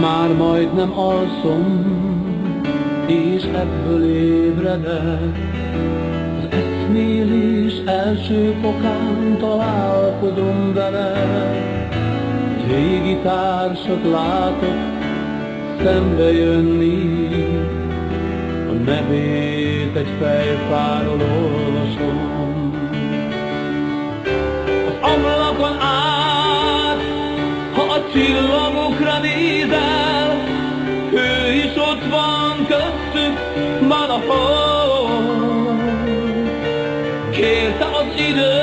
Már majdnem alszom, és ebből ébredek. Az eszmélés első fokán találkozom vele. Régi társat látok szembe jönni, a nevét egy fejfáról olvasom. Az ablakon a csillagokra nézel, ő is ott van köztük valahol. Kérte az idő,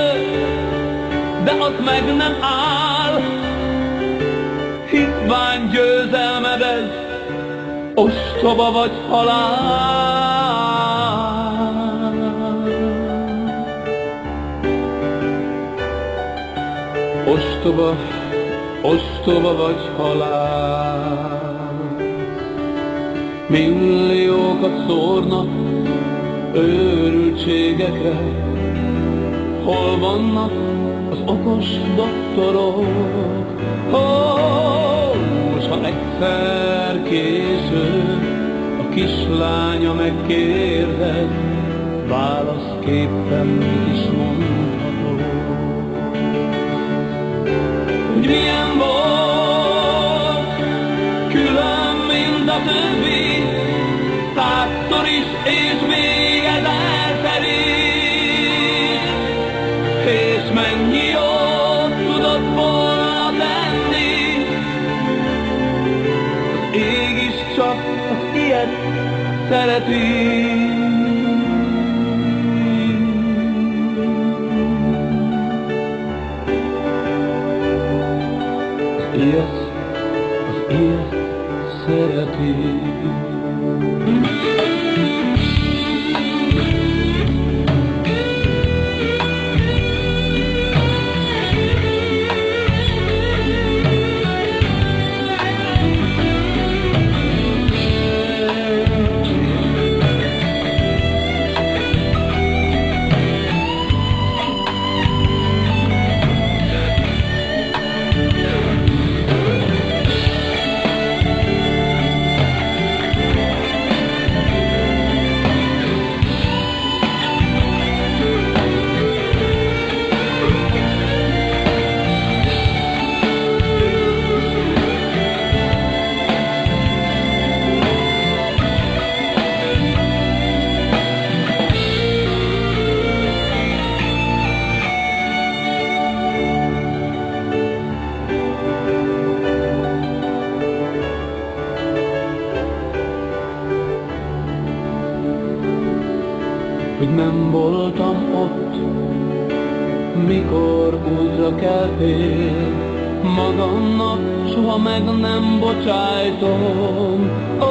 de az meg nem áll, hitvány győzelmed ez, ostoba vagy halál. Ostoba, ostoba vagy halál. Milliókat szórnak őrültségekre, hol vannak az okos doktorok? Oh, s ha egyszer késő, a kislánya megkérdez, válaszképpen mit is mondható. Hogy milyen külön, mint a többi, százszor is, és még ezerszer is, és mennyi jót tudott volna tenni, ég is csak az ilyet szereti. Az ilyet, az hogy nem voltam ott, mikor útra keltél, magamnak soha meg nem bocsájtom. Ó,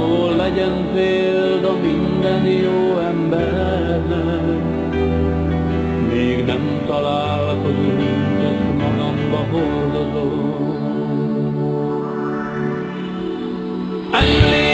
oh, legyen példa minden jó embernek, még nem találkozunk, ezt magamba hordozom. Emlékezni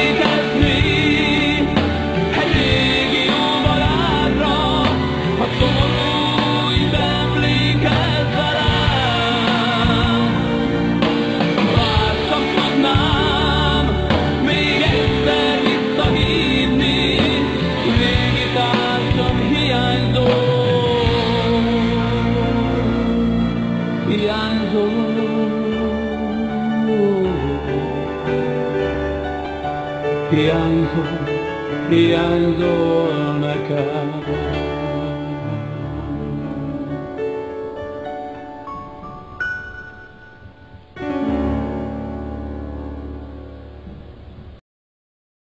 piango, piango a una cara.